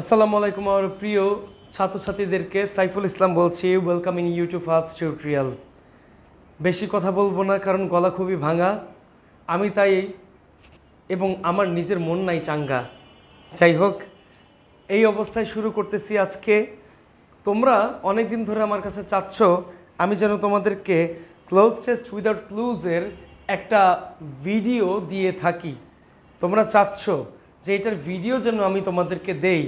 আসসালামু আলাইকুম আমার প্রিয় ছাত্রছাত্রীদেরকে সাইফুল ইসলাম বলছি welcome in YouTube first tutorial বেশি কথা বলব না, কারণ গলা খুবই ভাঙা। আমি তাই এবং আমার নিজের মন নাই চাঙ্গা। যাই হোক, এই অবস্থায় শুরু করতেছি আজকে। তোমরা অনেক দিন ধরে আমার কাছে চাচ্ছ, আমি যেন তোমাদেরকে ক্লোজ টেস্ট উইদাউট ক্লুজের একটা ভিডিও দিয়ে থাকি। তোমরা চাচ্ছ যে এটার ভিডিও যেন আমি তোমাদেরকে দেই।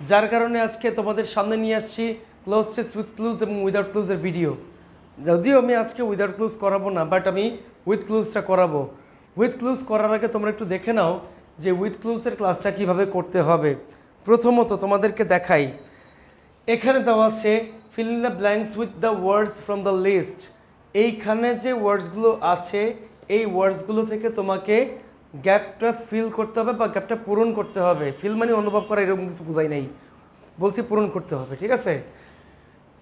যার কারণে আজকে তোমাদের সামনে নিয়ে আসছি ক্লোজ টেস্ট উইথ ক্লুজ এবং উইদাউট ক্লুজের ভিডিও যদিও আমি আজকে উইদাউট ক্লুজ করাবো না বাট আমি উইথ ক্লুজটা করাবো। উইথ ক্লুজ করার আগে তোমরা একটু দেখে নাও যে উইথ ক্লুজের ক্লাসটা কীভাবে করতে হবে। প্রথমত তোমাদেরকে দেখাই। এখানে দেওয়া আছে fill the blanks with the words from the list এইখানে যে ওয়ার্ডসগুলো আছে, এই ওয়ার্ডসগুলো থেকে তোমাকে গ্যাপটা ফিল করতে হবে বা গ্যাপটা পূরণ করতে হবে। ফিল মানে অনুভব করা, এরকম কিছু বোঝাই নাই। বলছি পূরণ করতে হবে, ঠিক আছে?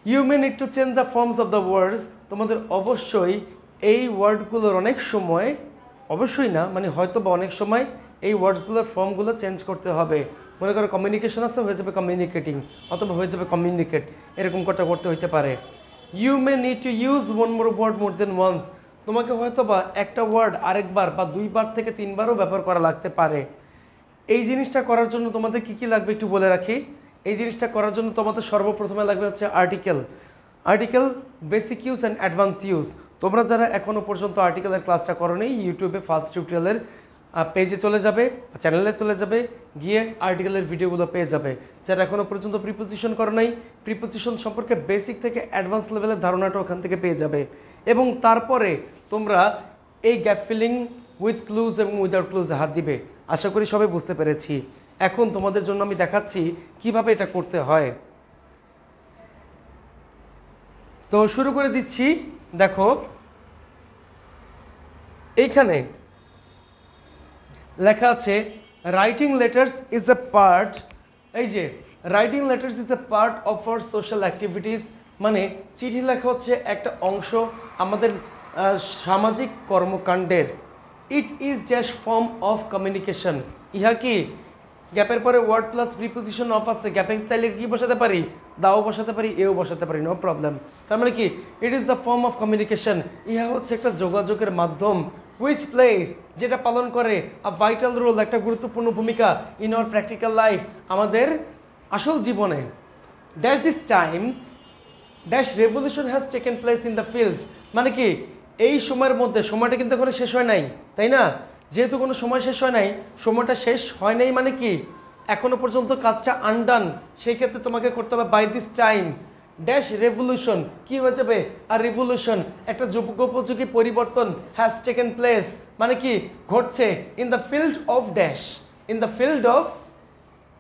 You may need to change the forms of the words তোমাদের অবশ্যই এই ওয়ার্ডগুলোর অনেক সময়, অবশ্যই না মানে হয়তো বা অনেক সময় এই ওয়ার্ডসগুলোর ফর্মগুলো চেঞ্জ করতে হবে। মনে করো কমিউনিকেশন আছে, হয়ে যাবে কমিউনিকেটিং অথবা হয়ে যাবে কমিউনিকেট এরকম কটা করতে হইতে পারে। You may need to use one more word more than once তোমাকে হয়তো বা একটা ওয়ার্ড আরেকবার বা দুইবার থেকে তিনবারও ব্যবহার করা লাগতে পারে। এই জিনিসটা করার জন্য তোমাদের কি কি লাগবে একটু বলে রাখি। এই জিনিসটা করার জন্য তোমাদের সর্বপ্রথমে লাগবে হচ্ছে article article basic use and advance use তোমরা যারা এখনও পর্যন্ত আর্টিকেলের ক্লাসটা করো নি ইউটিউবে ফার্স্ট টিউটোরিয়ালের পেজে চলে যাবে চ্যানেলে চলে যাবে, গিয়ে আর্টিকেলের ভিডিওগুলো পেয়ে যাবে। যারা এখনও পর্যন্ত প্রিপোজিশন করো নাই প্রিপোজিশন সম্পর্কে বেসিক থেকে অ্যাডভান্স লেভেলের ধারণাটা ওখান থেকে পেয়ে যাবে। এবং তারপরে তোমরা এই গ্যাপ ফিলিং উইথ ক্লুজ এবং উইদাউট ক্লুজ হাত দিবে। আশা করি সবাই বুঝতে পেরেছি। এখন তোমাদের জন্য আমি দেখাচ্ছি কীভাবে এটা করতে হয়। তো শুরু করে দিচ্ছি। দেখো, এইখানে লেখা আছে writing letters is a part এই যে writing letters is a part of our social activities মানে চিঠি লেখা হচ্ছে একটা অংশ আমাদের সামাজিক কর্মকাণ্ডের it is just form of communication ইহা কি গ্যাপের পরে ওয়ার্ড প্লাস প্রিপোজিশন অফ আছে, গ্যাপে চাইলে কি বসাতে পারি? দাও বসাতে পারি, এও বসাতে পারি নো প্রবলেম তার মানে কি? It is the form of communication ইহা হচ্ছে একটা যোগাযোগের মাধ্যম উইচ প্লেস যেটা পালন করে আ ভাইটাল রোল একটা গুরুত্বপূর্ণ ভূমিকা ইন আওয়ার প্র্যাকটিক্যাল লাইফ আমাদের আসল জীবনে। Dash this time dash revolution has taken place in the field মানে কি? এই সময়ের মধ্যে সময়টা কিন্তু এখনও শেষ হয় নাই, তাই না? যেহেতু কোনো সময় শেষ হয় নাই, সময়টা শেষ হয় নাই মানে কি? এখনও পর্যন্ত কাজটা আনডান সেই ক্ষেত্রে তোমাকে করতে হবে by this time dash revolution কি হয়ে যাবে আর রেভলিউশন একটা যুগোপযোগী পরিবর্তন হ্যাজ টেকেন প্লেস মানে কি? ঘটছে in the field of dash in the field of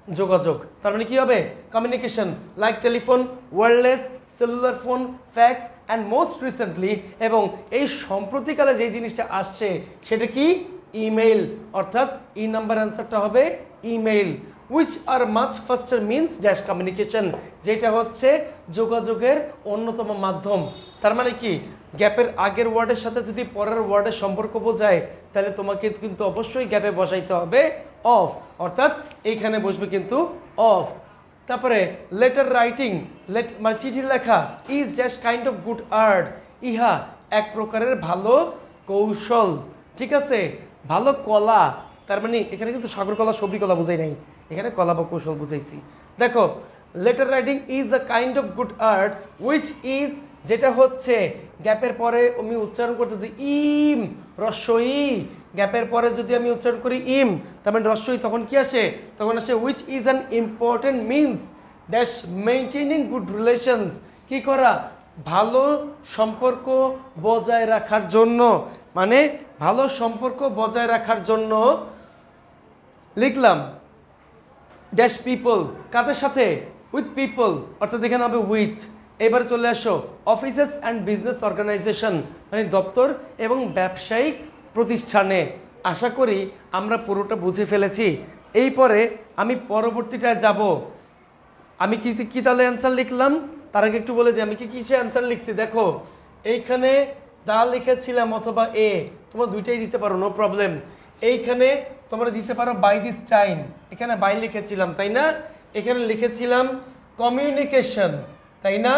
যোগাযোগ, তার মানে কি হবে? Communication like telephone wireless cellular phone fax and most recently এবং এই সম্প্রতিকালে যে জিনিসটা আসছে, সেটা কি? ইমেইল অর্থাৎ ই নাম্বার অ্যান্সারটা হবে email which are much faster means dash communication যেটা হচ্ছে যোগাযোগের অন্যতম মাধ্যম। তার মানে কি? গ্যাপের আগের ওয়ার্ডের সাথে যদি পরের ওয়ার্ডের সম্পর্ক বোঝায়, তাহলে তোমাকে কিন্তু অবশ্যই গ্যাপে বসাইতে হবে অফ অর্থাৎ এইখানে বসবে কিন্তু অফ তারপরে লেটার রাইটিং লেট মানে চিঠি লেখা is just kind of good art ইহা এক প্রকারের ভালো কৌশল। ঠিক আছে? ভালো কলা। তার মানে এখানে কিন্তু সাগর কলা সবরি কলা বোঝাই নাই। এখানে কলা বা কৌশল বুঝাইছি। দেখো letter writing is a kind of good art which is যেটা হচ্ছে, গ্যাপের পরে আমি উচ্চারণ করতেছি, ইম রস্বই গ্যাপের পরে যদি আমি উচ্চারণ করি ইম, তার মানে রস্বই তখন কি আসে? তখন আসে which is an important means dash maintaining good relations কি করা? ভালো সম্পর্ক বজায় রাখার জন্য। মানে ভালো সম্পর্ক বজায় রাখার জন্য লিখলাম ড্যাশ পিপল কাদের সাথে? উইথ পিপল অর্থাৎ এখানে হবে উইথ এবারে চলে আসো অফিসেস অ্যান্ড বিজনেস অর্গানাইজেশন মানে দপ্তর এবং ব্যবসায়িক প্রতিষ্ঠানে। আশা করি আমরা পুরোটা বুঝে ফেলেছি। এই পরে আমি পরবর্তীটায় যাব। আমি কি কি তাহলে অ্যান্সার লিখলাম? তার আগে একটু বলে দিই, আমি কি কিসে অ্যান্সার লিখছি? দেখো, এইখানে দা লিখেছিলাম অথবা এ, তোমরা দুইটাই দিতে পারো নো প্রবলেম এইখানে তোমরা দিতে পারো বাই দিস টাইম এখানে বাই লিখেছিলাম, তাই না? এখানে লিখেছিলাম কমিউনিকেশন তাই না?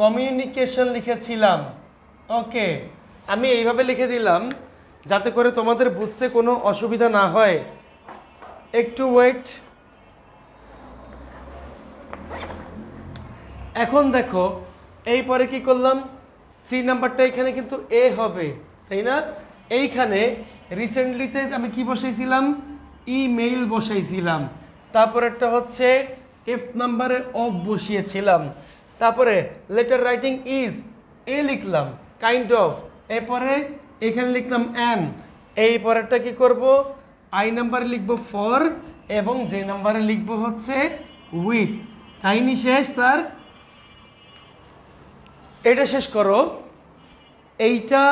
কমিউনিকেশন লিখেছিলাম। ওকে আমি এইভাবে লিখে দিলাম, যাতে করে তোমাদের বুঝতে কোনো অসুবিধা না হয়। একটু ওয়েট এখন দেখো এই পরে কি করলাম? সি নাম্বারটা এখানে কিন্তু এ হবে, তাই না? এইখানে রিসেন্টলিতে আমি কি বসাইছিলাম? ইমেইল বসাইছিলাম। তারপরেরটা হচ্ছে এফ নাম্বারে অফ বসিয়েছিলাম। তারপরে লেটার রাইটিং ইজ এ লিখলাম কাইন্ড অফ এরপরে এখানে লিখলাম অ্যান এই পরেরটা কি করব? আই নাম্বারে লিখব ফর এবং যে নাম্বারে লিখব হচ্ছে উইথ কাহিনী শেষ, স্যার? এটা শেষ করো। এইটা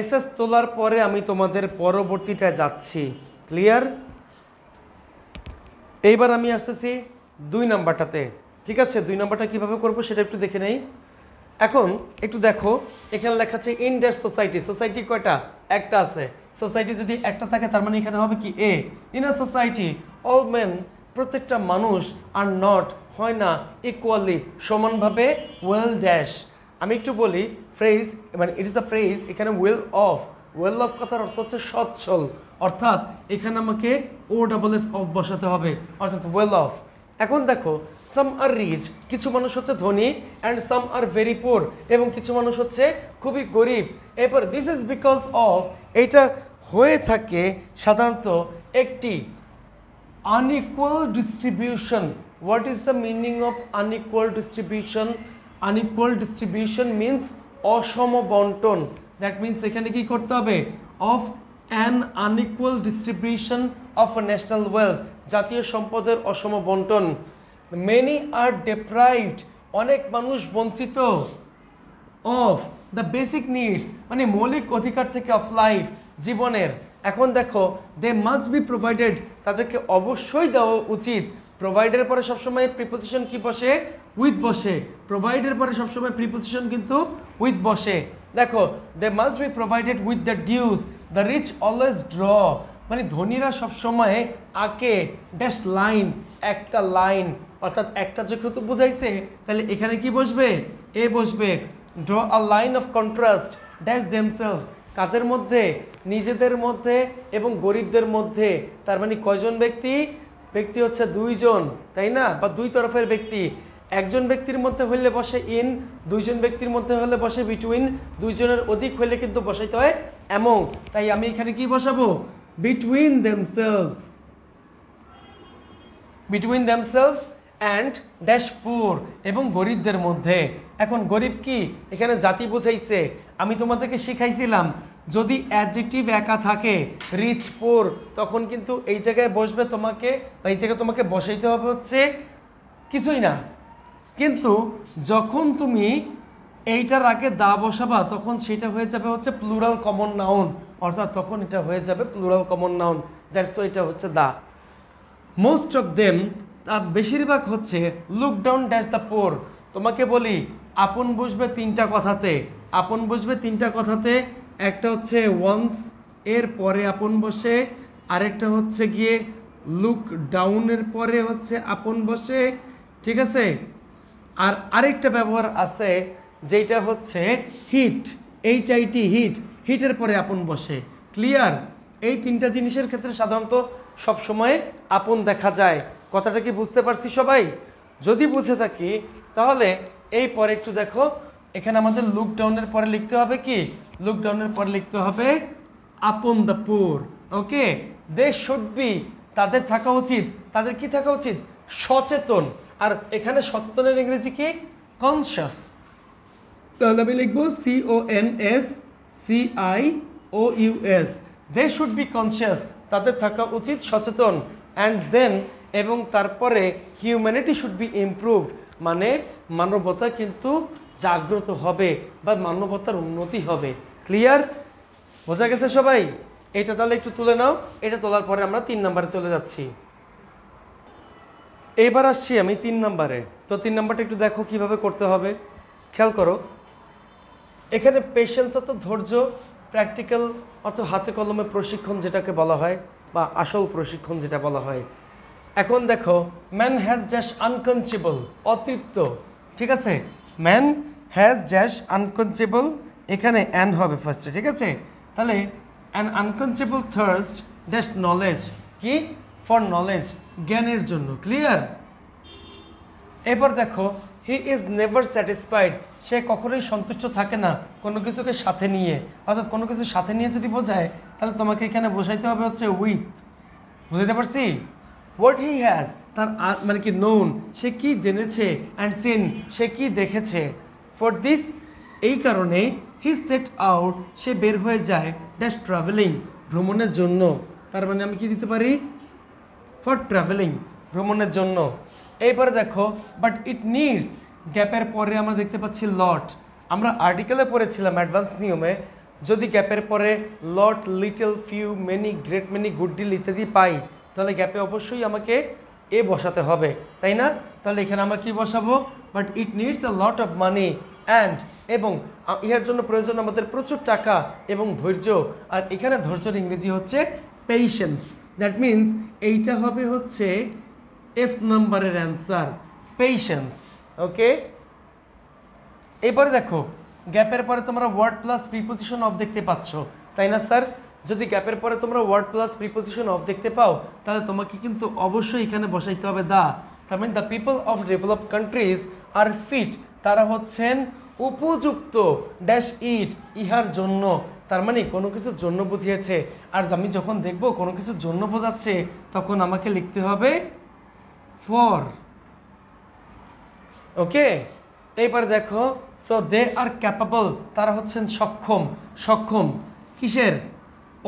এসএস তোলার পরে আমি তোমাদের পরবর্তীটা যাচ্ছি। ক্লিয়ার এইবার আমি আসতেছি দুই নাম্বারটাতে ঠিক আছে, দুই নাম্বারটা কীভাবে করব সেটা একটু দেখে নেই। এখন একটু দেখো, এখানে লেখা আছে ইন্ডাস সোসাইটি। সোসাইটি কয়টা? একটা আছে। সোসাইটি যদি একটা থাকে, তার মানে এখানে হবে কি? A in a society all men প্রত্যেকটা মানুষ আর নট হয় না ইকুয়ালি সমানভাবে ওয়েল ড্যাশ আমি একটু বলি ফ্রেজ মানে ইট ইজ আ ফ্রেজ এখানে ওয়েল অফ ওয়েল অফ কথার অর্থ হচ্ছে সচ্ছল। অর্থাৎ এখানে আমাকে ও ডাবল এফ অফ বসাতে হবে। অর্থাৎ ওয়েল অফ এখন দেখো সাম আর রিচ কিছু মানুষ হচ্ছে ধনী and some are very poor এবং কিছু মানুষ হচ্ছে খুবই গরিব। এরপর দিস ইজ বিকজ অফ এইটা হয়ে থাকে সাধারণত একটি unequal distribution what is the meaning of unequal distribution unequal distribution means অসম বন্টন। দ্যাট মিন্স এখানে কি করতে হবে? Of an unequal distribution of national wealth জাতীয় সম্পদের অসম বন্টন। মেনি আর ডেপ্রাইভড অনেক মানুষ বঞ্চিত অফ দ্য বেসিক নিডস মানে মৌলিক অধিকার থেকে অফ লাইফ জীবনের। এখন দেখো দে মাস্ট বি প্রোভাইডেড তাদেরকে অবশ্যই দেওয়া উচিত। প্রোভাইডের পরে সবসময় প্রিপোজিশন কি বসে? উইথ বসে। প্রোভাইডের পরে সবসময় প্রিপোজিশন কিন্তু উইথ বসে। দেখো they must be provided with the dues the rich always draw মানে ধনীরা সবসময় আঁকে ড্যাশ লাইন একটা লাইন অর্থাৎ একটা যেহেতু বুঝাইছে, তাহলে এখানে কি বসবে? এ বসবে। Draw a line of contrast dash themself কাদের মধ্যে? নিজেদের মধ্যে এবং গরিবদের মধ্যে। তার মানে কয়জন ব্যক্তি? ব্যক্তি হচ্ছে দুইজন, তাই না? বা দুই তরফের ব্যক্তি। একজন ব্যক্তির মধ্যে হইলে বসে ইন দুইজন ব্যক্তির মধ্যে হলে বসে বিটুইন দুইজনের অধিক হইলে কিন্তু বসাইতে হয় এমন। তাই আমি এখানে কি বসাবো? Between themselves between themselves and dash poor এবং গরিবদের মধ্যে। এখন গরিব কি? এখানে জাতি বুঝাইছে, আমি তোমাদেরকে শিখাইছিলাম, যদি অ্যাডজেক্টিভ একা থাকে রিচ পোর তখন কিন্তু এই জায়গায় বসবে তোমাকে, বা এই জায়গায় তোমাকে বসাইতে হবে হচ্ছে কিছুই না। কিন্তু যখন তুমি এইটার আগে দা বসাবা, তখন সেটা হয়ে যাবে হচ্ছে প্লুরাল কমন নাউন অর্থাৎ তখন এটা হয়ে যাবে প্লুরাল কমন নাউন দ্যাটস এটা হচ্ছে দা মোস্ট অফ দেম তার বেশিরভাগ হচ্ছে look down dash the poor তোমাকে বলি, আপন বসবে তিনটা কথাতে। আপন বসবে তিনটা কথাতে, একটা হচ্ছে ওয়ান্স এর পরে আপন বসে, আরেকটা হচ্ছে গিয়ে লুক ডাউনের পরে হচ্ছে আপন বসে, ঠিক আছে? আর আরেকটা ব্যবহার আছে যেটা হচ্ছে হিট এইচ আইটি হিট হিটের পরে আপন বসে। ক্লিয়ার এই তিনটা জিনিসের ক্ষেত্রে সাধারণত সব সময় আপন দেখা যায়। কথাটা কি বুঝতে পারছি সবাই? যদি বুঝে থাকি, তাহলে এই পরে একটু দেখো। এখানে আমাদের লুকডাউনের পরে লিখতে হবে কি? লুকডাউনের পরে লিখতে হবে upon the poor. Okay? They should B তাদের থাকা উচিত। তাদের কি থাকা উচিত? সচেতন। আর এখানে সচেতনের ইংরেজি কি? কনসিয়াস তাহলে আমি লিখব C O N S C I O they should be conscious তাদের থাকা উচিত সচেতন অ্যান্ড দেন এবং তারপরে হিউম্যানিটি শুড বি ইমপ্রুভড মানে মানবতা কিন্তু জাগ্রত হবে বা মানবতার উন্নতি হবে। ক্লিয়ার বোঝা গেছে সবাই? এটা তাহলে একটু তুলে নাও, এটা তোলার পরে আমরা তিন নম্বরে চলে যাচ্ছি। এবার আসছি আমি তিন নম্বরে। তো তিন নম্বরটা একটু দেখো কীভাবে করতে হবে। খেয়াল করো এখানে পেশেন্স অর্থ ধৈর্য প্র্যাকটিক্যাল অর্থ হাতে কলমে প্রশিক্ষণ যেটাকে বলা হয় বা আসল প্রশিক্ষণ যেটা বলা হয়। এখন দেখো ম্যান হ্যাজ ড্যাশ আনকনচেবল অতৃপ্ত, ঠিক আছে? ম্যান হ্যাজ ড্যাশ আনকনচেবল এখানে অ্যান হবে ফার্স্টে ঠিক আছে? তাহলে an unquenchable thirst dash knowledge কি? ফর নলেজ জ্ঞানের জন্য ক্লিয়ার এবার দেখো হি ইজ নেভার স্যাটিসফাইড সে কখনোই সন্তুষ্ট থাকে না কোনো কিছুকে সাথে নিয়ে। অর্থাৎ কোনো কিছু সাথে নিয়ে যদি বোঝায়, তাহলে তোমাকে এখানে বোঝাইতে হবে হচ্ছে উইথ বুঝতে পারছি? হোয়াট হি হ্যাজ তার মানে কি নোন সে কি জেনেছে অ্যান্ড সিন সে কি দেখেছে। ফর দিস এই কারণে হি সেট আউট সে বের হয়ে যায় ড্যাশ ট্রাভেলিং ভ্রমণের জন্য। তার মানে আমি কি দিতে পারি? ফর ট্রাভেলিং ভ্রমণের জন্য। এইবারে দেখো বাট ইট নিডস গ্যাপের পরে আমরা দেখতে পাচ্ছি লট আমরা আর্টিকেলে পড়েছিলাম অ্যাডভান্স নিয়মে, যদি গ্যাপের পরে lot little few many, great many, good deal ইত্যাদি পাই, তাহলে গ্যাপে অবশ্যই আমাকে এ বসাতে হবে, তাই না? তাহলে এখানে আমরা কি বসাবো? But it needs a lot of money and এবং ইহার জন্য প্রয়োজন আমাদের প্রচুর টাকা এবং ধৈর্য। আর এখানে ধৈর্যের ইংরেজি হচ্ছে পেশেন্স দ্যাট মিন্স এইটা হবে হচ্ছে এফ নাম্বারের অ্যান্সার পেশেন্স ওকে এবারে দেখো গ্যাপের পরে তোমরা ওয়ার্ড প্লাস প্রিপোজিশন অফ দেখতে পাচ্ছ, তাই না স্যার যদি গ্যাপের পরে তোমরা ওয়ার্ড প্লাস প্রিপোজিশন অফ দেখতে পাও, তাহলে তোমাকে কিন্তু অবশ্যই এখানে বসাইতে হবে দা। তার মানে the people of develop countries are fit তারা হচ্ছেন উপযুক্ত ড্যাশ ইট ইহার জন্য। তার মানে কোনো কিছুর জন্য বুঝিয়েছে। আর আমি যখন দেখব কোনো কিছুর জন্য বোঝাচ্ছে, তখন আমাকে লিখতে হবে ফর ওকে এইবার দেখো সো দে আর ক্যাপাবল তারা হচ্ছেন সক্ষম সক্ষম। কিসের?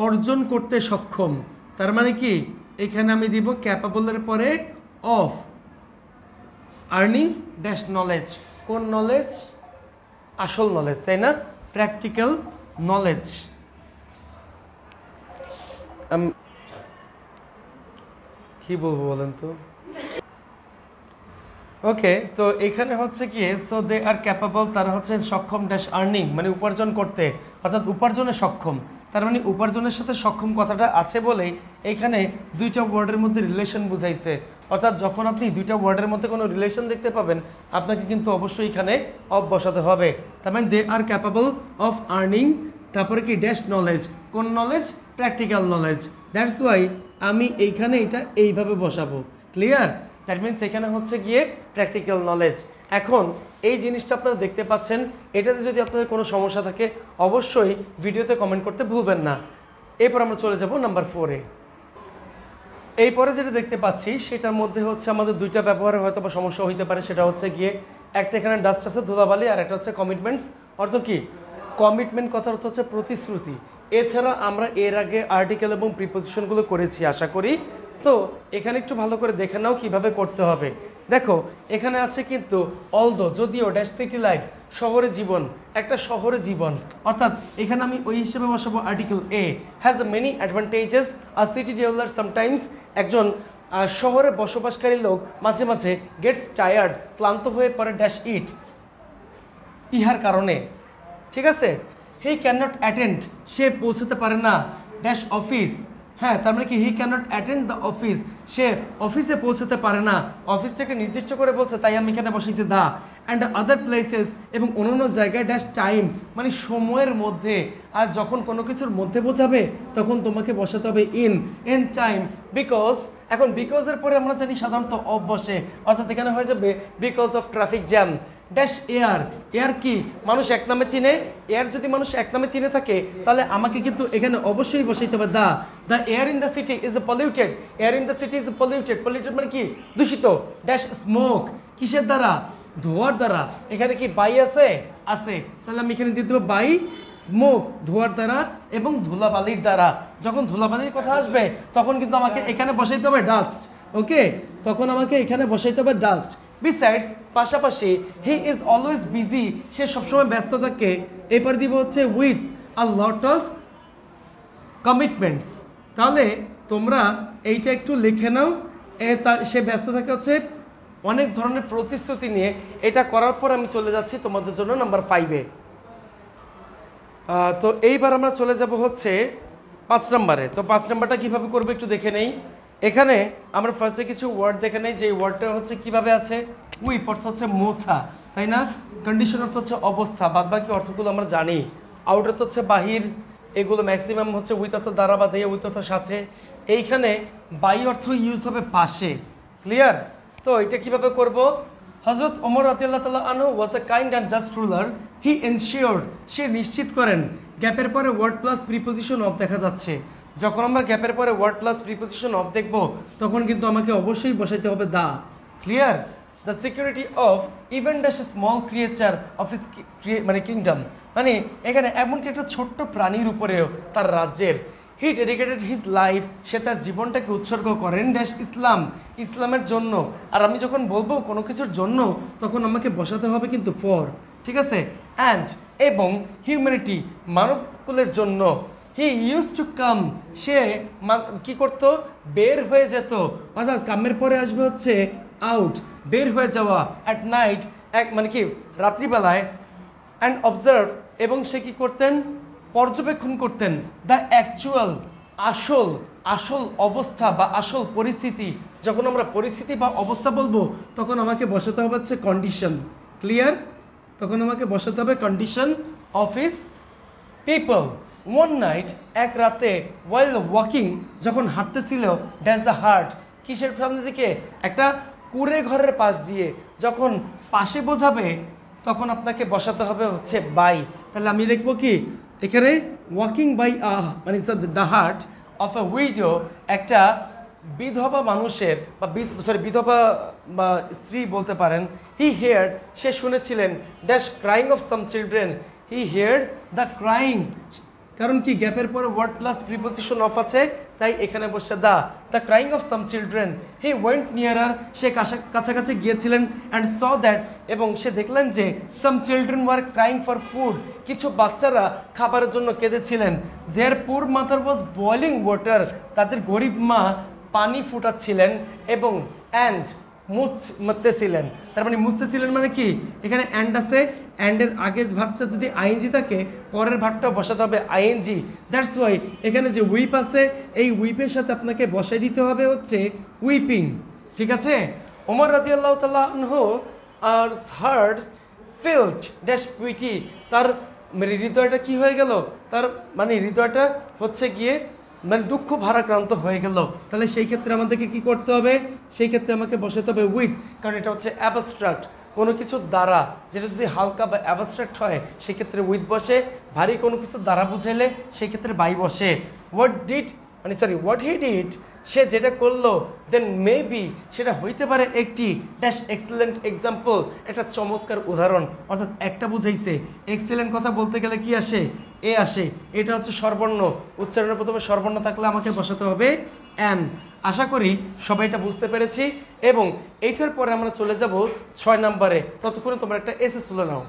অর্জন করতে সক্ষম। তার মানে কি? এখানে আমি দিব ক্যাপাবলের পরে অফ আর্নিং ড্যাশ নলেজ কোন নলেজ আসল নলেজ তাই না? প্র্যাকটিক্যাল নলেজ কি বলব বলেন তো? ওকে তো এখানে হচ্ছে কি সো দে আর ক্যাপাবল তারা হচ্ছেন সক্ষম ড্যাশ আর্নিং মানে উপার্জন করতে, অর্থাৎ উপার্জনে সক্ষম। তার মানে উপার্জনের সাথে সক্ষম কথাটা আছে বলেই এখানে দুইটা ওয়ার্ডের মধ্যে রিলেশন বুঝাইছে। অর্থাৎ যখন আপনি দুইটা ওয়ার্ডের মধ্যে কোনো রিলেশন দেখতে পাবেন, আপনাকে কিন্তু অবশ্যই এখানে অফ বসাতে হবে। তার মানে they are capable of earning তারপরে কি ড্যাশ নলেজ কোন knowledge practical knowledge that's why আমি এইখানে এটা এইভাবে বসাবো। ক্লিয়ার দ্যাট মিনস এখানে হচ্ছে গিয়ে প্র্যাকটিক্যাল নলেজ এখন এই জিনিসটা আপনারা দেখতে পাচ্ছেন, এটাতে যদি আপনাদের কোনো সমস্যা থাকে, অবশ্যই ভিডিওতে কমেন্ট করতে ভুলবেন না। এরপর আমরা চলে যাব নাম্বার ফোরে এই পরে যেটা দেখতে পাচ্ছি, সেটার মধ্যে হচ্ছে আমাদের দুইটা ব্যবহারে হয়তো বা সমস্যা হইতে পারে, সেটা হচ্ছে গিয়ে একটা এখানে ডাস্ট আছে ধুলাবালি, আর একটা হচ্ছে কমিটমেন্টস অর্থ কি? কমিটমেন্ট কথার অর্থ হচ্ছে প্রতিশ্রুতি। এছাড়া আমরা এর আগে আর্টিকেল এবং প্রিপোজিশনগুলো করেছি, আশা করি। তো এখানে একটু ভালো করে দেখে নাও কীভাবে করতে হবে। দেখো, এখানে আছে কিন্তু অলদো যদিও ড্যাশ সিটি লাইফ শহরে জীবন, একটা শহরে জীবন, অর্থাৎ এখানে আমি ওই হিসেবে বসাবো article a has a many advantages are city dweller sometimes একজন শহরে বসবাসকারী লোক মাঝে মাঝে গেটস টায়ার্ড ক্লান্ত হয়ে পড়ে ড্যাশ ইট ইহার কারণে, ঠিক আছে? হি ক্যান নট অ্যাটেন্ড সে পৌঁছাতে পারে না ড্যাশ অফিস হ্যাঁ তার মানে কি he can not attend the office সে অফিসে পৌঁছাতে পারে না। অফিসটাকে নির্দিষ্ট করে বলছে, তাই আমি এখানে বসেছি, দা। অ্যান্ড আদার প্লেসেস এবং অন্যান্য জায়গায় ড্যাশ টাইম মানে সময়ের মধ্যে। আর যখন কোনো কিছুর মধ্যে বোঝাবে, তখন তোমাকে বসাতে হবে ইন ইন টাইম বিকজ এখন বিকজের পরে আমরা জানি সাধারণত অফ বসে। অর্থাৎ এখানে হয়ে যাবে because of traffic jam dash air air কি? মানুষ এক নামে চিনে এয়ার যদি মানুষ এক নামে চিনে থাকে, তাহলে আমাকে কিন্তু এখানে অবশ্যই বসাইতে হবে দা। The air in the city is polluted air in the city is polluted polluted মানে কি? দূষিত। ড্যাশ স্মোক কিসের দ্বারা? ধোয়ার দ্বারা। এখানে কি বাই আছে? আছে। তাহলে আমি এখানে দিয়ে দেবো বাই স্মোক ধোয়ার দ্বারা এবং ধুলাবালির দ্বারা। যখন ধুলাবালির কথা আসবে, তখন কিন্তু আমাকে এখানে বসাইতে হবে ডাস্ট ওকে তখন আমাকে এখানে বসাইতে হবে ডাস্ট বিসাইডস পাশাপাশি হি ইজ অলওয়েজ বিজি সে সবসময় ব্যস্ত থাকে। এরপর দিব হচ্ছে with a lot of commitments তাহলে তোমরা এইটা একটু লিখে নাও। সে ব্যস্ত থাকে হচ্ছে অনেক ধরনের প্রতিশ্রুতি নিয়ে। এটা করার পর আমি চলে যাচ্ছি তোমাদের জন্য নাম্বার ফাইভে তো এইবার আমরা চলে যাব হচ্ছে পাঁচ নম্বরে। তো পাঁচ নম্বরটা কীভাবে করবে একটু দেখে নেই। এখানে আমরা ফার্স্টে কিছু ওয়ার্ড দেখে নেই, যে ওয়ার্ডটা হচ্ছে কীভাবে আছে? উইপ অর্থ হচ্ছে মোছা, তাই না? কন্ডিশন অর্থ হচ্ছে অবস্থা বাদ বাকি অর্থগুলো আমরা জানি। আউট অর্থ হচ্ছে বাহির, এগুলো ম্যাক্সিমাম হচ্ছে উইথ অর্থ দ্বারা বা দিয়ে উইথ অর্থ সাথে। এইখানে বাই অর্থ ইউজ হবে পাশে ক্লিয়ার তো এটা কীভাবে করব? হজরত ওমর রাতিল্লাহ তাল্লাহ আনহু was a kind and just ruler he ensure সে নিশ্চিত করেন। গ্যাপের পরে ওয়ার্ড প্লাস প্রিপোজিশন অফ দেখা যাচ্ছে। যখন আমরা গ্যাপের পরে ওয়ার্ড প্লাস প্রিপোজিশন অফ দেখব, তখন কিন্তু আমাকে অবশ্যই বসাইতে হবে দা clear the security of even dash small creature of his মানে কিংডম মানে এখানে এমনকি একটা ছোট্ট প্রাণীর উপরেও তার রাজ্যের। হি ডেডিকেটেড হিজ লাইফ সে তার জীবনটাকে উৎসর্গ করেন ড্যাশ ইসলাম। ইসলামের জন্য। আর আমি যখন বলব কোনো কিছুর জন্য, তখন আমাকে বসাতে হবে কিন্তু ফর ঠিক আছে? অ্যান্ড এবং হিউম্যানিটি মানবকুলের জন্য। হি ইউজ টু কাম সে কি করতো? বের হয়ে যেত। অর্থাৎ কামের পরে আসবে হচ্ছে আউট বের হয়ে যাওয়া অ্যাট নাইট এক মানে কি? রাত্রিবেলায়। অ্যান্ড অবজার্ভ এবং সে কি করতেন? পর্যবেক্ষণ করতেন। দ্য অ্যাকচুয়াল আসল আসল অবস্থা বা আসল পরিস্থিতি। যখন আমরা পরিস্থিতি বা অবস্থা বলব, তখন আমাকে বসাতে হবে হচ্ছে কন্ডিশন ক্লিয়ার তখন আমাকে বসাতে হবে condition of his people one night এক রাতে ওয়াইল ওয়াকিং যখন হাঁটতেছিল ড্যাশ দ্য হার্ট কিসের সামনে দিকে? একটা কুড়ে ঘরের পাশ দিয়ে। যখন পাশে বোঝাবে, তখন আপনাকে বসাতে হবে হচ্ছে বাই তাহলে আমি দেখব কি? এখানে ওয়াকিং বাই আহ মানে the heart of a widow একটা বিধবা মানুষের, বা সরি বিধবা, বা স্ত্রী বলতে পারেন হি হেয়ার সে শুনেছিলেন dash crying of some children he hear the crying কারণ কি, গ্যাপের পরে ওয়ার্ড প্লাস প্রিপোজিশন অফ আছে, তাই এখানে বসে দা the crying of some children he went nearer সে কাছা- কাছাকাছি গিয়েছিলেন অ্যান্ড স দ্যাট এবং সে দেখলেন যে some children were crying for food কিছু বাচ্চারা খাবারের জন্য কেঁদেছিলেন দেয়ার পুর মাদার ওয়াজ বয়লিং ওয়াটার তাদের গরিব মা পানি ফুটাচ্ছিলেন, এবং অ্যান্ড মুছতেছিলেন তার মানে মুছতেছিলেন মানে কি? এখানে অ্যান্ড আছে অ্যান্ডের আগের ভাবটা যদি আইএনজি থাকে, পরের ভাবটা বসাতে হবে আইএনজি দ্যাটস ওয়াই এখানে যে উইপ আছে, এই উইপের সাথে আপনাকে বসাই দিতে হবে হচ্ছে উইপিং ঠিক আছে? ওমর রাজি আল্লাহ তাল্লাহ আর হার্ড ফিল্ড ড্যাশ পিটি তার মানে হৃদয়টা কি হয়ে গেল? তার মানে হৃদয়টা হচ্ছে গিয়ে মানে দুঃখ ভারাক্রান্ত হয়ে গেল। তাহলে সেই ক্ষেত্রে আমাদেরকে কি করতে হবে? সেই ক্ষেত্রে আমাকে বসাতে হবে উইথ কারণ এটা হচ্ছে অ্যাবস্ট্রাক্ট কোনো কিছুর দ্বারা, যেটা যদি হালকা বা অ্যাবস্ট্রাক্ট হয় সেক্ষেত্রে উইথ বসে। ভারী কোনো কিছু দ্বারা বুঝাইলে, সেই ক্ষেত্রে বাই বসে। হোয়াট ডিড মানে সরি হোয়াট হি ডিড সে যেটা করল দেন মেবি সেটা হইতে পারে একটি ড্যাশ এক্সেলেন্ট এক্সাম্পল একটা চমৎকার উদাহরণ। অর্থাৎ একটা বুঝাইছে এক্সেলেন্ট কথা বলতে গেলে কি আসে? এ আসে। এটা হচ্ছে সর্বর্ণ। উচ্চারণের প্রথমে সর্বর্ণ থাকলে আমাকে বসাতে হবে অ্যান আশা করি সবাই এটা বুঝতে পেরেছি এবং এইটার পরে আমরা চলে যাব ছয় নম্বরে। ততক্ষণে তোমরা একটা এসে তুলে নাও।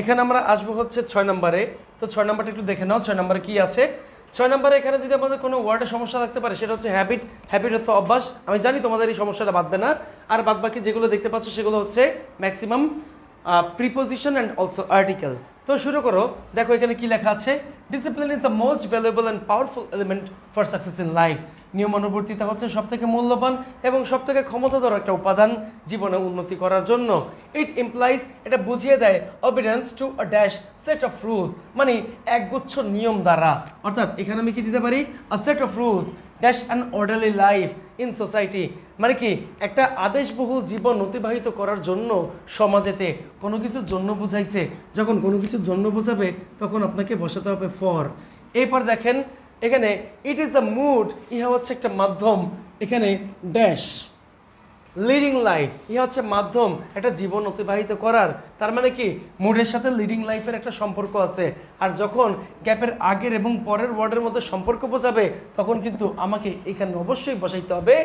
এখানে আমরা আসব হচ্ছে ছয় নম্বরে। তো ছয় নম্বরটা একটু দেখে নাও, ছয় নম্বরে কি আছে? ছয় নম্বরে এখানে যদি আমাদের কোনো ওয়ার্ডে সমস্যা থাকতে পারে, সেটা হচ্ছে হ্যাবিট হ্যাবিট হচ্ছে অভ্যাস। আমি জানি তোমাদের এই সমস্যাটা বাঁধবে না। আর বাদ বাকি যেগুলো দেখতে পাচ্ছ, সেগুলো হচ্ছে maximum preposition and also article তো শুরু করো। দেখো এখানে কি লেখা আছে? Discipline is the most valuable and powerful element for success in life নিয়মানুবর্তিতা হচ্ছে সবথেকে মূল্যবান এবং সবথেকে ক্ষমতাধর একটা উপাদান জীবনে উন্নতি করার জন্য। ইট ইমপ্লাইজ এটা বুঝিয়ে দেয় obedience to a dash set of rules মানে একগুচ্ছ নিয়ম দ্বারা। অর্থাৎ এখানে আমি কি দিতে পারি? A set of rules dash an orderly life in society মানে কি, একটা আদেশবহুল জীবন অতিবাহিত করার জন্য সমাজেতে কোনো কিছুর জন্য বোঝাইছে। যখন কোনো কিছুর জন্য বোঝাবে, তখন আপনাকে বসাতে হবে ফর এরপর দেখেন, এখানে ইট ইজ দ্য মুড ইহা হচ্ছে একটা মাধ্যম। এখানে ড্যাশ লিডিং লাইফ ইহা হচ্ছে মাধ্যম একটা জীবন অতিবাহিত করার। তার মানে কি? মুডের সাথে লিডিং লাইফের একটা সম্পর্ক আছে। আর যখন গ্যাপের আগের এবং পরের ওয়ার্ডের মধ্যে সম্পর্ক বোঝাবে, তখন কিন্তু আমাকে এখানে অবশ্যই বসাইতে হবে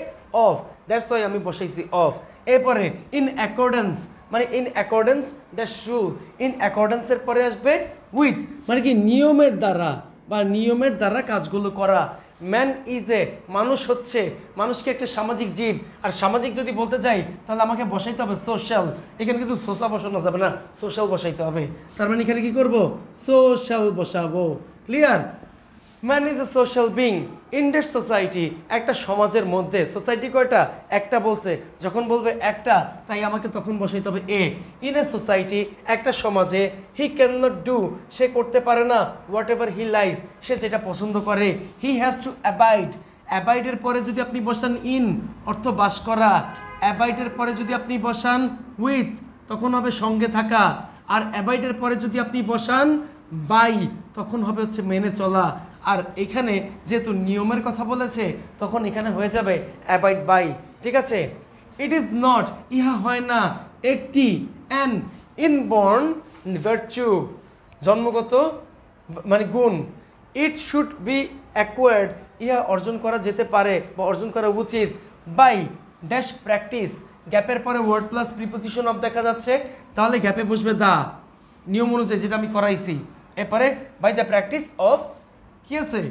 অফ দ্যাটস ওয়াই আমি বসাইছি অফ এরপরে ইন অ্যাকর্ডেন্স মানে in accordance that's rule in অ্যাকর্ডেন্সের পরে আসবে উইথ মানে কি? নিয়মের দ্বারা বা নিয়মের দ্বারা কাজগুলো করা। ম্যান ইজ এ মানুষ হচ্ছে, মানুষকে একটা সামাজিক জীব। আর সামাজিক যদি বলতে যাই, তাহলে আমাকে বসাইতে হবে সোশ্যাল এখানে কিন্তু সোশ্যাল বসানো যাবে না সোশ্যাল বসাইতে হবে। তার মানে এখানে কি করব? সোশ্যাল বসাবো। Clear man is a social being in that society একটা সমাজের মধ্যে সোসাইটি কয়টা? একটা বলছে। যখন বলবে একটা, তাই আমাকে তখন বসাইতে হবে এ। ইন এ সোসাইটি একটা সমাজে হি ক্যান নট ডু সে করতে পারে না হোয়াট এভার হি লাইস সে যেটা পছন্দ করে হি হ্যাজ টু অ্যাবাইড অ্যাবাইডের পরে যদি আপনি বসান ইন অর্থ বাস করা। অ্যাবাইডের পরে যদি আপনি বসান উইথ তখন হবে সঙ্গে থাকা। আর অ্যাবাইডের পরে যদি আপনি বসান বাই তখন হবে হচ্ছে মেনে চলা। আর এখানে যেহেতু নিয়মের কথা বলেছে, তখন এখানে হয়ে যাবে অ্যাবাইড বাই ঠিক আছে? ইট ইজ নট ইহা হয় না, একটি অ্যান ইনবর্ন ভার্চু জন্মগত মানে গুণ। ইট শুড বি অ্যাকোয়ার্ড ইহা অর্জন করা যেতে পারে বা অর্জন করা উচিত বাই ড্যাশ প্র্যাকটিস গ্যাপের পরে ওয়ার্ড প্লাস প্রিপোজিশন অফ দেখা যাচ্ছে, তাহলে গ্যাপে বসবে দা নিয়ম অনুযায়ী যেটা আমি করাইছি। এরপরে বাই দ্য প্র্যাকটিস অফ কি আছে?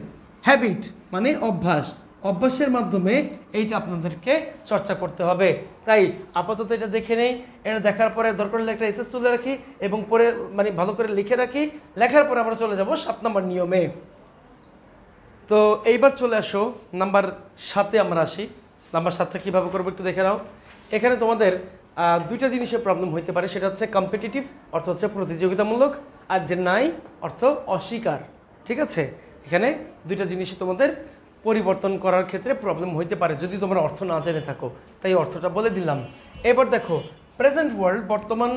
হ্যাবিট মানে অভ্যাস। অভ্যাসের মাধ্যমে এইটা আপনাদেরকে চর্চা করতে হবে। তাই আপাতত এটা দেখে নেই। এটা দেখার পরে দরকার হলে একটা এসএস তুলে রাখি এবং পরে মানে ভালো করে লিখে রাখি। লেখার পরে আমরা চলে যাব সাত নম্বর নিয়মে। তো এইবার চলে আসো। নাম্বার সাতে আমরা আসি। নাম্বার সাতটা কীভাবে করব একটু দেখে নাও। এখানে তোমাদের দুইটা জিনিসের প্রবলেম হইতে পারে। সেটা হচ্ছে কম্পিটিটিভ অর্থ হচ্ছে প্রতিযোগিতামূলক। আর যে নাই, অর্থ অস্বীকার। ঠিক আছে? এখানে দুইটা জিনিসই তোমাদের পরিবর্তন করার ক্ষেত্রে প্রবলেম হইতে পারে, যদি তোমরা অর্থ না জেনে থাকো। তাই অর্থটা বলে দিলাম। এবার দেখো প্রেজেন্ট ওয়ার্ল্ড বর্তমান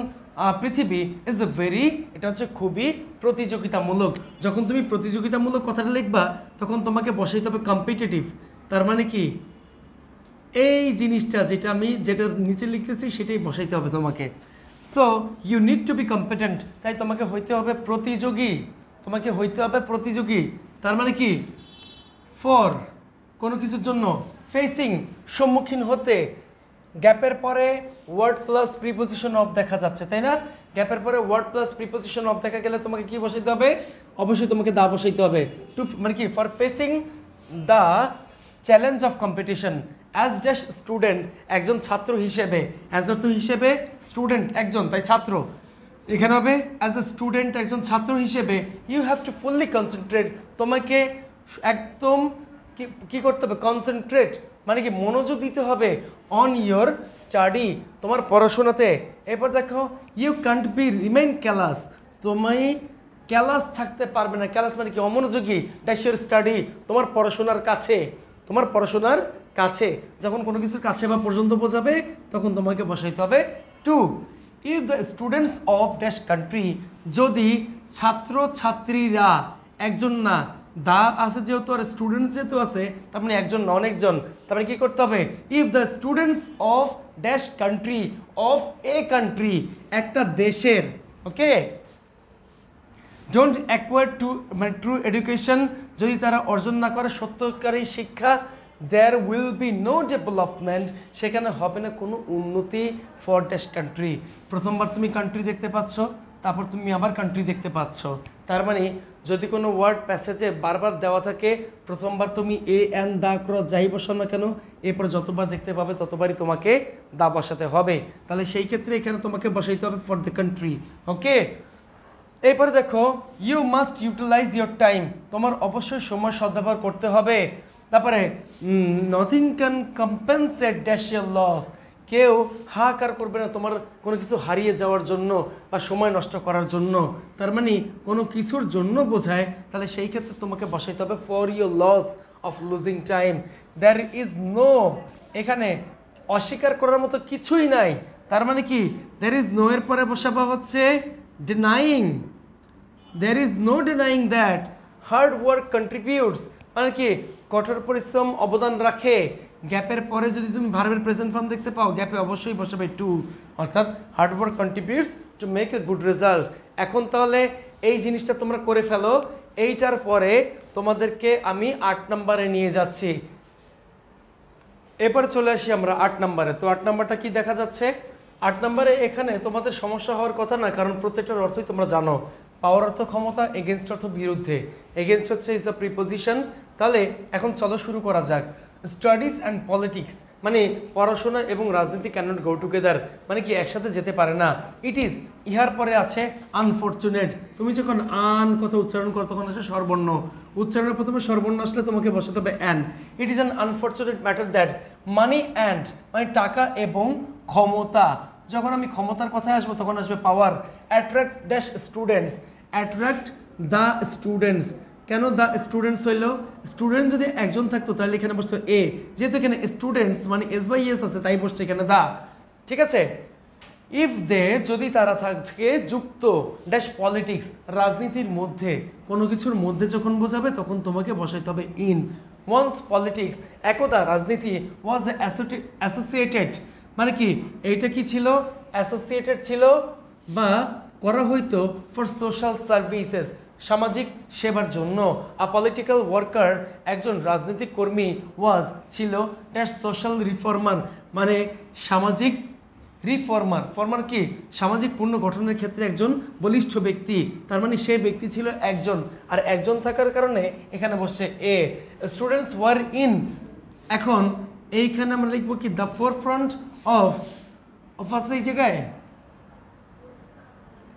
পৃথিবী ইজ এ ভেরি এটা হচ্ছে খুবই প্রতিযোগিতামূলক। যখন তুমি প্রতিযোগিতামূলক কথাটা লিখবা, তখন তোমাকে বসাইতে হবে কম্পিটিটিভ তার মানে কি? এই জিনিসটা যেটা আমি যেটা নিচে লিখতেছি, সেটাই বসাইতে হবে তোমাকে। So you need to be competent তাই তোমাকে হইতে হবে প্রতিযোগী। তোমাকে হইতে হবে প্রতিযোগী। তার মানে কি? ফর কোনো কিছুর জন্য। ফেসিং সম্মুখীন হতে। গ্যাপের পরে ওয়ার্ড প্লাস প্রিপোজিশন অফ দেখা যাচ্ছে, তাই না? গ্যাপের পরে ওয়ার্ড প্লাস প্রিপোজিশন অফ দেখা গেলে তোমাকে কি বসাইতে হবে? অবশ্যই তোমাকে দা বসাইতে হবে। টু মানে কি? For facing the challenge of competition as dash student একজন ছাত্র হিসেবে। অ্যাজ হিসেবে স্টুডেন্ট একজন, তাই ছাত্র। এখানে হবে অ্যাজ এ স্টুডেন্ট একজন ছাত্র হিসেবে you have to fully concentrate তোমাকে একদম কি করতে হবে? কনসেন্ট্রেট মানে কি মনোযোগ দিতে হবে অন ইয়োর স্টাডি তোমার পড়াশোনাতে। এরপর দেখো you can't be remain callous তুমি ক্যালাস থাকতে পারবে না। ক্যালাস মানে কি? অমনোযোগী। ড্যাশ ইয়োর স্টাডি তোমার পড়াশোনার কাছে। তোমার পড়াশোনার কাছে। যখন কোনো কিছুর কাছে বা পর্যন্ত বোঝাবে তখন তোমাকে বসাইতে হবে to if the students of dash country যদি ছাত্র ছাত্রীরা একজন না, দা আছে যেহেতু আর স্টুডেন্টস যেহেতু আছে, তার মানে একজন না, অনেকজন, তার মানে কি করতে হবে? If the students of dash country of a country একটা দেশের ওকে ডোন্ট অ্যাকোয়ার টু মানে ট্রু এডুকেশন যদি তারা অর্জন না করে সত্যকারী শিক্ষা there will be no development সেখানে হবে না কোনো উন্নতি ফর ড্যাশ কান্ট্রি প্রথমবার তুমি কান্ট্রি দেখতে পাচ্ছ, তারপর তুমি আবার কান্ট্রি দেখতে পাচ্ছ। তার মানে যদি কোনো ওয়ার্ড প্যাসেজে বারবার দেওয়া থাকে, প্রথমবার তুমি এ এন দা ক্র যাই বসাও না কেন, এরপর যতবার দেখতে পাবে ততবারই তোমাকে দা বসাতে হবে। তাহলে সেই ক্ষেত্রে এখানে তোমাকে বসাইতে হবে ফর দ্য কান্ট্রি ওকে এরপরে দেখো you must utilize your time তোমার অবশ্যই সময় সদ্ব্যবহার করতে হবে। তারপরে nothing can compensate dash year loss কেউ হাহাকার করবে না তোমার কোনো কিছু হারিয়ে যাওয়ার জন্য বা সময় নষ্ট করার জন্য। তার মানে কোনো কিছুর জন্য বোঝায়, তাহলে সেই ক্ষেত্রে তোমাকে বসাইতে হবে for your loss of losing time there is no এখানে অস্বীকার করার মতো কিছুই নাই। তার মানে কি? দ্যার ইজ নো এর পরে বসাবা হচ্ছে denying there is no denying that hard work contributes মানে কি? কঠোর পরিশ্রম অবদান রাখে। গ্যাপের পরে যদি তুমি ভার্বের প্রেজেন্ট ফর্ম দেখতে পাও, গ্যাপে অবশ্যই বসাবে টু অর্থাৎ hard work contributes to make a good result এখন তাহলে এই জিনিসটা তোমরা করে ফেলো। এইটার পরে তোমাদেরকে আমি আট নম্বরে নিয়ে যাচ্ছি। এরপরে চলে আসি আমরা আট নম্বরে। তো আট নম্বরটা কি দেখা যাচ্ছে? আট নম্বরে এখানে তোমাদের সমস্যা হওয়ার কথা না, কারণ প্রত্যেকটার অর্থই তোমরা জানো। পাওয়ার অর্থ ক্ষমতা এগেনস্ট অর্থ বিরুদ্ধে। এগেনস্ট হচ্ছে ইজ আ প্রিপোজিশন তাহলে এখন চলো শুরু করা যাক। স্টাডিজ অ্যান্ড পলিটিক্স মানে পড়াশোনা এবং রাজনীতি ক্যানট গো টুগেদার মানে কি একসাথে যেতে পারে না। ইট ইজ ইহার পরে আছে আনফর্চুনেট তুমি যখন আন কথা উচ্চারণ করো, তখন আছে সর্বর্ণ। উচ্চারণের প্রথমে সর্বর্ণ আসলে তোমাকে বসাতে হবে an it is an unfortunate matter that money and মানে টাকা এবং ক্ষমতা। যখন আমি ক্ষমতার কথায় আসব, তখন আসবে power attract dash students attract the students কেন দ্য স্টুডেন্টস হইল? স্টুডেন্ট যদি একজন থাকতো, তাহলে এখানে বসতো এ যেহেতু এখানে স্টুডেন্টস মানে এস বাই এস আছে, তাই বসছে এখানে দা ঠিক আছে? ইফ দে যদি তারা থাকে যুক্ত ড্যাশ পলিটিক্স রাজনীতির মধ্যে, কোনো কিছুর মধ্যে যখন বোঝাবে, তখন তোমাকে বসাইতে হবে ইন ওয়ান্স পলিটিক্স একদা রাজনীতি ওয়াজ অ্যাসোসিয়েটেড মানে কি? এইটা কি ছিল? অ্যাসোসিয়েটেড ছিল বা করা হইতো ফর সোশ্যাল সার্ভিসেস সামাজিক সেবার জন্য আ পলিটিক্যাল ওয়ার্কার একজন রাজনৈতিক কর্মী ওয়াজ ছিল ড্যাশ সোশ্যাল রিফর্মার মানে সামাজিক রিফর্মার ফর্মার কি? সামাজিক পূর্ণ গঠনের ক্ষেত্রে একজন বলিষ্ঠ ব্যক্তি। তার মানে সে ব্যক্তি ছিল একজন। আর একজন থাকার কারণে এখানে বসছে এ স্টুডেন্টস ওয়ার ইন এখন এইখানে আমরা লিখব কি? The forefront of of আছে এই জায়গায়?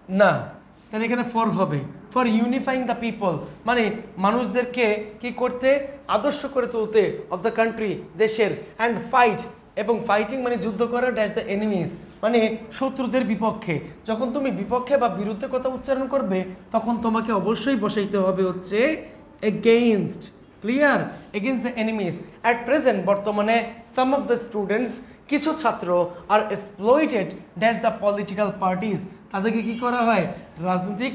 না। তাহলে এখানে ফর হবে। ফর ইউনিফাইং দ্য পিপল মানে মানুষদেরকে কি করতে? আদর্শ করে তুলতে অফ দ্য কান্ট্রি দেশের অ্যান্ড ফাইট এবং ফাইটিং মানে যুদ্ধ করা ড্যাশ দ্য এনিমিস মানে শত্রুদের বিপক্ষে। যখন তুমি বিপক্ষে বা বিরুদ্ধে কথা উচ্চারণ করবে, তখন তোমাকে অবশ্যই বসাইতে হবে হচ্ছে against clear against the enemies at present বর্তমানে সাম অফ দ্য স্টুডেন্টস কিছু ছাত্র আর exploited dash the political parties তাদেরকে কি করা হয়? রাজনৈতিক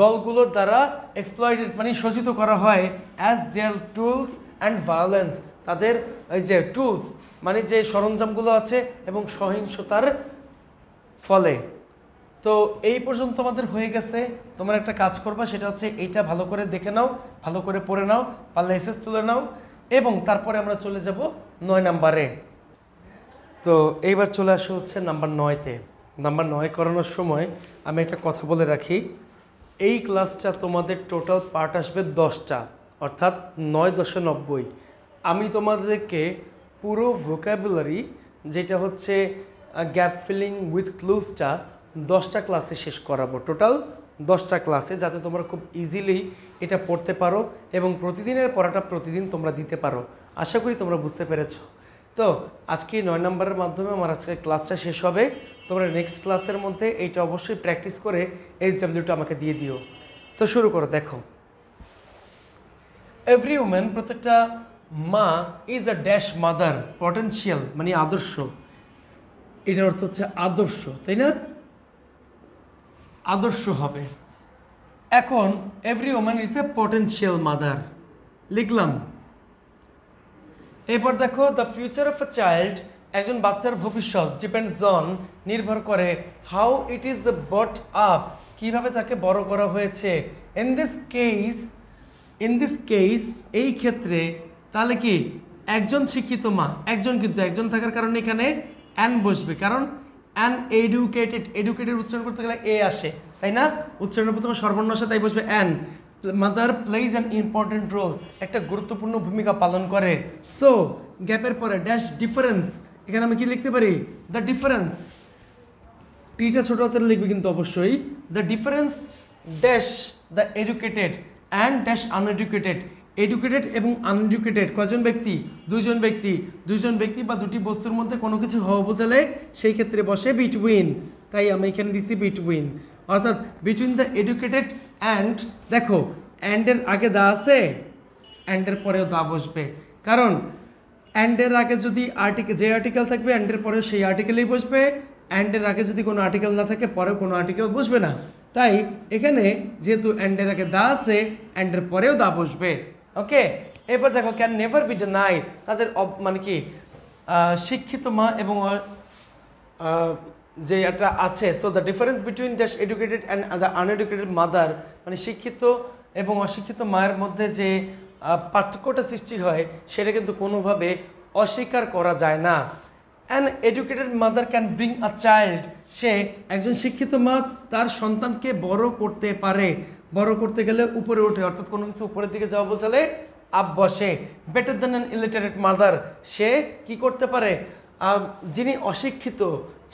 দলগুলোর দ্বারা এক্সপ্লয়েটেড মানে শোষিত করা হয় as their tools and violence তাদের এই যে টুলস মানে যে সরঞ্জামগুলো আছে এবং সহিংসতার ফলে। তো এই পর্যন্ত আমাদের হয়ে গেছে। তোমরা একটা কাজ করবা, সেটা হচ্ছে এইটা ভালো করে দেখে নাও, ভালো করে পড়ে নাও পারলে এসএস তুলে নাও, এবং তারপরে আমরা চলে যাব নয় নাম্বারে। তো এইবার চলে আসা হচ্ছে নাম্বার নয়তে নাম্বার নয় করানোর সময় আমি একটা কথা বলে রাখি। এই ক্লাসটা তোমাদের টোটাল পার্ট আসবে দশটা, অর্থাৎ নয় দশে নব্বই। আমি তোমাদেরকে পুরো ভোকাবুলারি যেটা হচ্ছে গ্যাপ ফিলিং উইথ ক্লুজটা দশটা ক্লাসে শেষ করাবো। টোটাল দশটা ক্লাসে যাতে তোমরা খুব ইজিলি এটা পড়তে পারো এবং প্রতিদিনের পড়াটা প্রতিদিন তোমরা দিতে পারো। আশা করি তোমরা বুঝতে পেরেছ। তো আজকে নয় নম্বরের মাধ্যমে আমার আজকে ক্লাসটা শেষ হবে। তোমরা নেক্সট ক্লাসের মধ্যে এইটা অবশ্যই প্র্যাকটিস করে এইচ ডাব্লিউটা আমাকে দিয়ে দিও। তো শুরু করো, দেখো। এভরি উমেন প্রত্যেকটা মা is a dash mother potential মানে আদর্শ। এটার অর্থ হচ্ছে আদর্শ, তাই না? আদর্শ হবে। এখন every woman is a potential mother লিখলাম। এরপর দেখো the future of a child একজন বাচ্চার ভবিষ্যৎ ডিপেন্ডস অন নির্ভর করে how it is brought up কীভাবে তাকে বড় করা হয়েছে। In this case in this case এই ক্ষেত্রে তাহলে কি, একজন শিক্ষিত মা, একজন কিন্তু, একজন থাকার কারণে এখানে অ্যান বসবে। কারণ অ্যান এডুকেটেড এডুকেটেড উচ্চারণ করতে গেলে এ আসে, তাই না? উচ্চারণের প্রথমে আসে তাই বসবে an mother plays an important role একটা গুরুত্বপূর্ণ ভূমিকা পালন করে। সো গ্যাপের পরে ড্যাশ ডিফারেন্স এখানে আমি কি লিখতে পারি? দ্য ডিফারেন্স টিটা ছোট হাতের লিখবে কিন্তু অবশ্যই। The difference dash the educated and dash uneducated educated এবং আনএডুকেটেড কজন ব্যক্তি? দুইজন ব্যক্তি। দুইজন ব্যক্তি বা দুটি বস্তুর মধ্যে কোনো কিছু হওয়া বোঝালে সেই ক্ষেত্রে বসে বিটুইন তাই আমি এখানে দিচ্ছি বিটুইন অর্থাৎ বিটুইন দ্য এডুকেটেড অ্যান্ড দেখো অ্যান্ডের আগে দা আছে অ্যান্ডের পরেও দা বসবে। কারণ অ্যান্ডের আগে যদি আর্টিকেল যে আর্টিকেল থাকবে অ্যান্ডের পরে সেই আর্টিকেলেই বসবে। অ্যান্ডের আগে যদি কোনো আর্টিকেল না থাকে, পরেও কোনো আর্টিকেল বসবে না। তাই, এখানে যেহেতু অ্যান্ডের আগে দা আছে অ্যান্ডের পরেও দা বসবে। ওকে? এবার দেখো ক্যান নেভার বি নাই তাদের মানে কি? শিক্ষিত মা এবং যে একটা আছে so the difference between the educated and the uneducated mother মানে শিক্ষিত এবং অশিক্ষিত মায়ের মধ্যে যে পার্থক্যটা সৃষ্টি হয়, সেটা কিন্তু কোনোভাবে অস্বীকার করা যায় না। An educated mother can bring a child সে একজন শিক্ষিত মা তার সন্তানকে বড় করতে পারে। বড় করতে গেলে উপরে ওঠে, অর্থাৎ কোনো কিছু উপরের দিকে যাওয়া বোঝালে আপ বসে। Better than an illiterate mother সে কি করতে পারে? যিনি অশিক্ষিত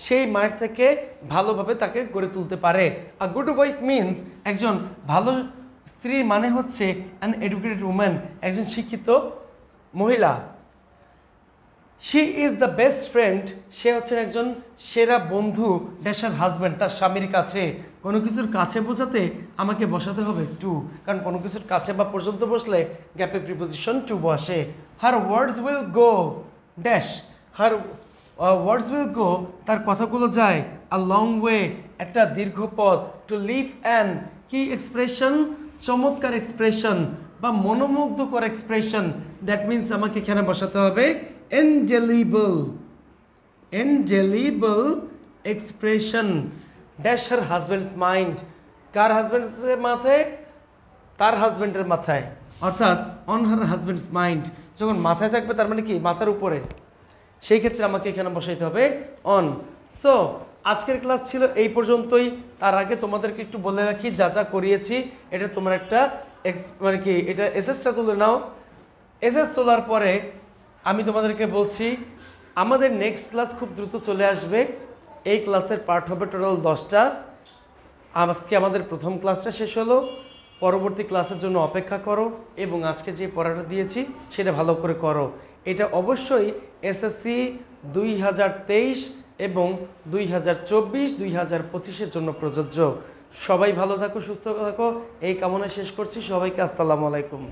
সেই মায়ের থেকে ভালোভাবে তাকে গড়ে তুলতে পারে। আ গুড ওয়াইফ মিনস একজন ভালো স্ত্রী মানে হচ্ছে অ্যান এডুকেটেড উম্যান একজন শিক্ষিত মহিলা। She is the best friend সে হচ্ছে একজন সেরা বন্ধু ড্যাশার হাজব্যান্ড তার স্বামীর কাছে। কোনো কিছুর কাছে বোঝাতে আমাকে বসাতে হবে টু কারণ কোনো কিছুর কাছে বা পর্যন্ত বসলে গ্যাপে প্রিপোজিশন টু বসে। Her words will go dash her words will go তার কথাগুলো যায় আ লং ওয়ে একটা দীর্ঘ পথ টু লিভ অ্যান্ড কি এক্সপ্রেশন চমৎকার এক্সপ্রেশন বা মনোমুগ্ধকর এক্সপ্রেশন দ্যাট মিন্স আমাকে এখানে বসাতে হবে enjoyable enjoyable expression dash her husband's mind কার হাজব্যান্ডের মাথায়? তার হাজব্যান্ডের মাথায়, অর্থাৎ অন হার হাজব্যান্ডস মাইন্ড যখন মাথায় থাকবে তার মানে কি? মাথার উপরে। সেই ক্ষেত্রে আমাকে এখানে বসাইতে হবে অন সো আজকের ক্লাস ছিল এই পর্যন্তই। তার আগে তোমাদেরকে একটু বলে রাখি, যা যা করিয়েছি, এটা তোমার একটা এক্স মানে কি, এটা এসএসটা তুলে নাও। এসএস তোলার পরে আমি তোমাদেরকে বলছি, আমাদের নেক্সট ক্লাস খুব দ্রুত চলে আসবে। এই ক্লাসের পার্ট হবে টোটাল দশটা। আজকে আমাদের প্রথম ক্লাসটা শেষ হলো। পরবর্তী ক্লাসের জন্য অপেক্ষা করো এবং আজকে যে পড়াটা দিয়েছি, সেটা ভালো করে করো। এটা অবশ্যই এসএসসি দুই হাজার তেইশ এবং দুই হাজার চব্বিশ, দুই হাজার পঁচিশের জন্য প্রযোজ্য। সবাই ভালো থাকো, সুস্থ থাকো। এই কামনা শেষ করছি। সবাইকে আসসালামু আলাইকুম।